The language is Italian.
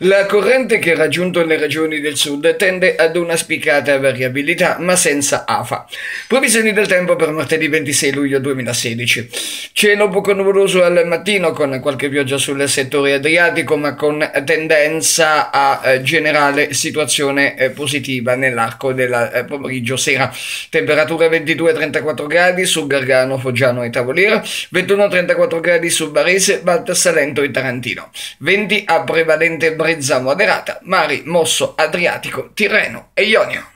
La corrente che ha raggiunto le regioni del sud tende ad una spiccata variabilità, ma senza afa. Previsioni del tempo per martedì 26 luglio 2016. Cielo poco nuvoloso al mattino con qualche pioggia sul settore adriatico, ma con tendenza a eh, generale situazione eh, positiva nell'arco del eh, pomeriggio sera. Temperatura 22-34 gradi su Gargano, Foggiano e Tavoliera, 21-34 gradi su Barese, Val Salento e Tarantino. 20 a prevalente brezza moderata, mari mosso Adriatico, Tirreno e Ionio.